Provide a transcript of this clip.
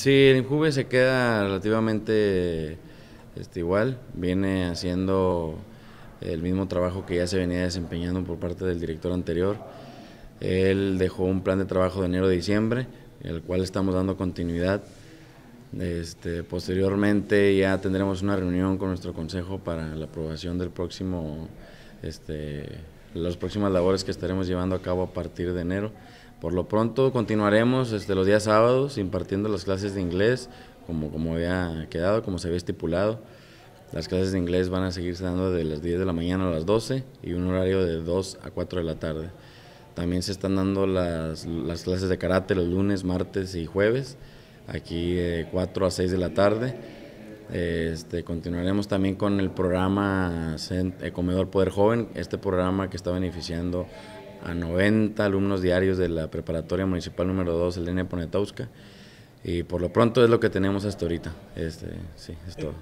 Sí, el Injuve se queda relativamente este, igual, viene haciendo el mismo trabajo que ya se venía desempeñando por parte del director anterior. Él dejó un plan de trabajo de enero a diciembre, el cual estamos dando continuidad. Este, posteriormente ya tendremos una reunión con nuestro consejo para la aprobación del próximo, este, las próximas labores que estaremos llevando a cabo a partir de enero. Por lo pronto continuaremos este, los días sábados impartiendo las clases de inglés, como, como había quedado, como se había estipulado. Las clases de inglés van a seguirse dando de las 10 de la mañana a las 12 y un horario de 2 a 4 de la tarde. También se están dando las, las clases de karate los lunes, martes y jueves, aquí de 4 a 6 de la tarde. Este, continuaremos también con el programa eh, Comedor Poder Joven, este programa que está beneficiando a 90 alumnos diarios de la preparatoria municipal número 2, Elena Ponetauska. Y por lo pronto es lo que tenemos hasta ahorita. Este, sí, es todo.